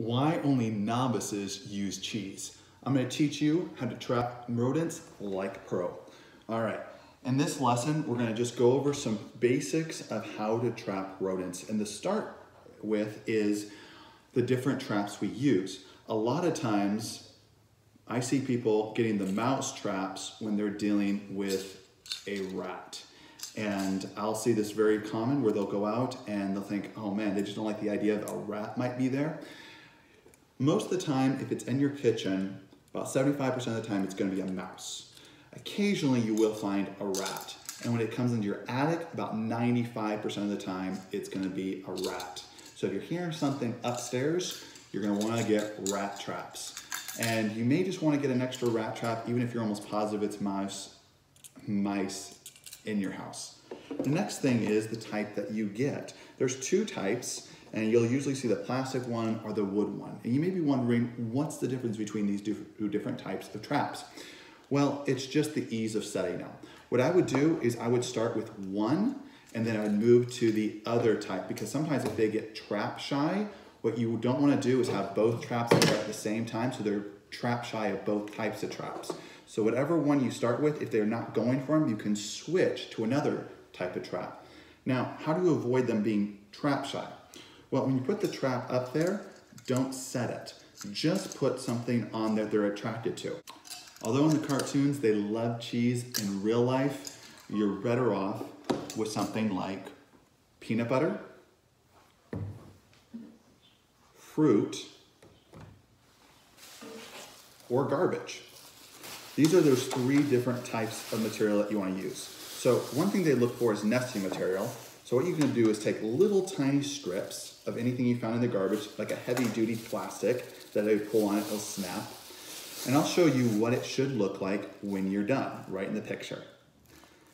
Why only novices use cheese? I'm gonna teach you how to trap rodents like pro. All right, in this lesson, we're gonna just go over some basics of how to trap rodents. And to start with is the different traps we use. A lot of times, I see people getting the mouse traps when they're dealing with a rat. And I'll see this very common where they'll go out and they'll think, oh man, they just don't like the idea that a rat might be there. Most of the time, if it's in your kitchen, about 75% of the time, it's gonna be a mouse. Occasionally, you will find a rat. And when it comes into your attic, about 95% of the time, it's gonna be a rat. So if you're hearing something upstairs, you're gonna wanna get rat traps. And you may just wanna get an extra rat trap, even if you're almost positive it's mouse, mice in your house. The next thing is the type that you get. There's two types and you'll usually see the plastic one or the wood one. And you may be wondering, what's the difference between these two different types of traps? Well, it's just the ease of setting them. What I would do is I would start with one and then I would move to the other type because sometimes if they get trap shy, what you don't want to do is have both traps there at the same time so they're trap shy of both types of traps. So whatever one you start with, if they're not going for them, you can switch to another type of trap. Now, how do you avoid them being trap shy? Well, when you put the trap up there, don't set it. Just put something on there they're attracted to. Although in the cartoons they love cheese, in real life, you're better off with something like peanut butter, fruit, or garbage. These are those three different types of material that you want to use. So one thing they look for is nesting material. So what you're gonna do is take little tiny strips of anything you found in the garbage, like a heavy duty plastic that I pull on it, it'll snap. And I'll show you what it should look like when you're done, right in the picture.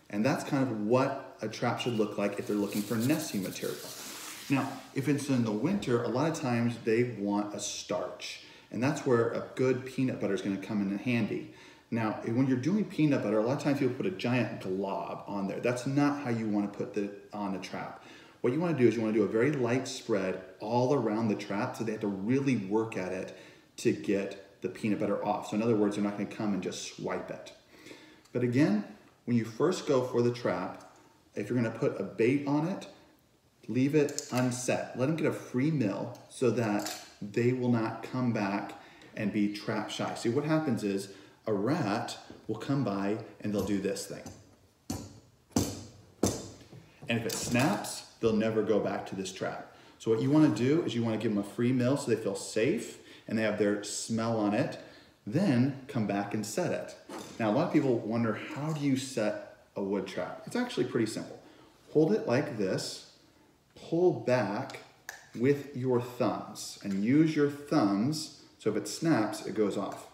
And that's kind of what a trap should look like if they're looking for nesting material. Now, if it's in the winter, a lot of times they want a starch. And that's where a good peanut butter is gonna come in handy. Now, when you're doing peanut butter, a lot of times people put a giant glob on there. That's not how you want to put it on the trap. What you want to do is you want to do a very light spread all around the trap so they have to really work at it to get the peanut butter off. So in other words, they're not going to come and just swipe it. But again, when you first go for the trap, if you're going to put a bait on it, leave it unset. Let them get a free meal so that they will not come back and be trap shy. See, what happens is a rat will come by and they'll do this thing. And if it snaps, they'll never go back to this trap. So what you wanna do is you wanna give them a free meal so they feel safe and they have their smell on it, then come back and set it. Now, a lot of people wonder, how do you set a wood trap? It's actually pretty simple. Hold it like this, pull back with your thumbs and use your thumbs so if it snaps, it goes off.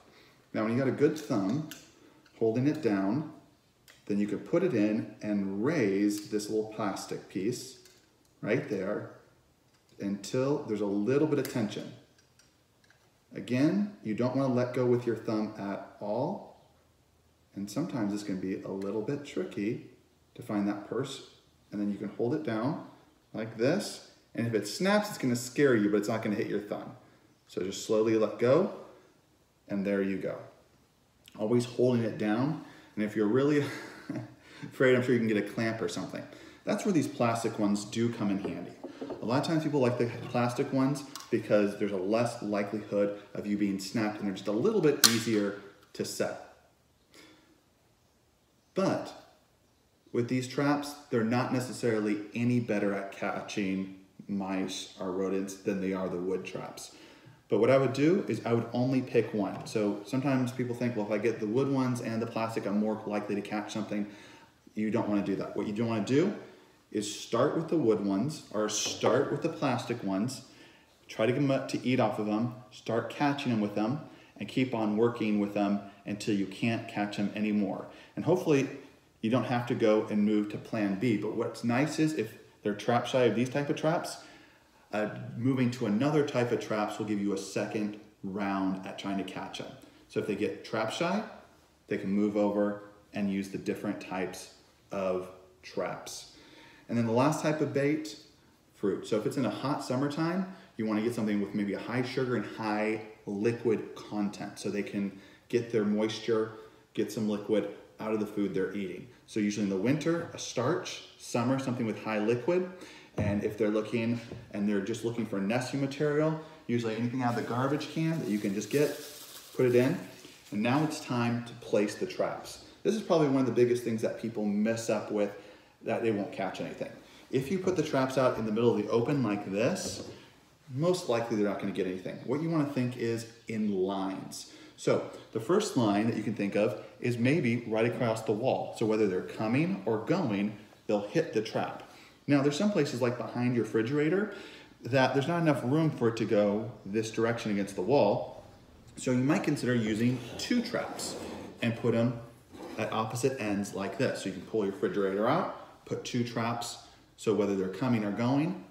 Now when you got a good thumb, holding it down, then you could put it in and raise this little plastic piece right there until there's a little bit of tension. Again, you don't want to let go with your thumb at all. And sometimes it's going to be a little bit tricky to find that purse. And then you can hold it down like this. And if it snaps, it's going to scare you, but it's not going to hit your thumb. So just slowly let go and there you go. Always holding it down. And if you're really afraid, I'm sure you can get a clamp or something. That's where these plastic ones do come in handy. A lot of times people like the plastic ones because there's a less likelihood of you being snapped and they're just a little bit easier to set. But with these traps, they're not necessarily any better at catching mice or rodents than they are the wood traps. But what I would do is I would only pick one. So sometimes people think, well, if I get the wood ones and the plastic, I'm more likely to catch something. You don't want to do that. What you don't want to do is start with the wood ones or start with the plastic ones, try to get them to eat off of them, start catching them with them, and keep on working with them until you can't catch them anymore. And hopefully you don't have to go and move to plan B. But what's nice is if they're trap shy of these type of traps, uh, moving to another type of traps will give you a second round at trying to catch them. So if they get trap shy, they can move over and use the different types of traps. And then the last type of bait, fruit. So if it's in a hot summertime, you you want to get something with maybe a high sugar and high liquid content so they can get their moisture, get some liquid out of the food they're eating. So usually in the winter, a starch, summer, something with high liquid. And if they're looking and they're just looking for nesting material, usually anything out of the garbage can that you can just get, put it in. And now it's time to place the traps. This is probably one of the biggest things that people mess up with that they won't catch anything. If you put the traps out in the middle of the open like this, most likely they're not gonna get anything. What you wanna think is in lines. So the first line that you can think of is maybe right across the wall. So whether they're coming or going, they'll hit the trap. Now there's some places like behind your refrigerator that there's not enough room for it to go this direction against the wall. So you might consider using two traps and put them at opposite ends like this. So you can pull your refrigerator out, put two traps. So whether they're coming or going,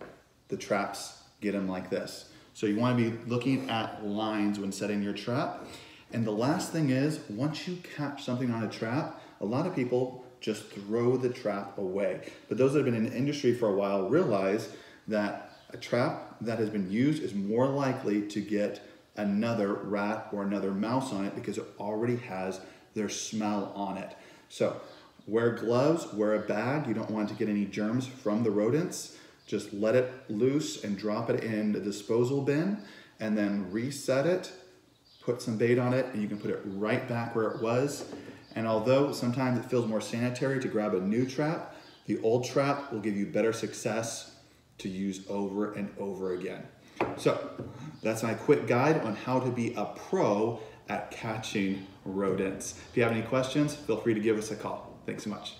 the traps get them like this. So you wanna be looking at lines when setting your trap. And the last thing is, once you catch something on a trap, a lot of people just throw the trap away. But those that have been in the industry for a while realize that a trap that has been used is more likely to get another rat or another mouse on it because it already has their smell on it. So wear gloves, wear a bag. You don't want to get any germs from the rodents. Just let it loose and drop it in the disposal bin and then reset it, put some bait on it, and you can put it right back where it was. And although sometimes it feels more sanitary to grab a new trap, the old trap will give you better success to use over and over again. So that's my quick guide on how to be a pro at catching rodents. If you have any questions, feel free to give us a call. Thanks so much.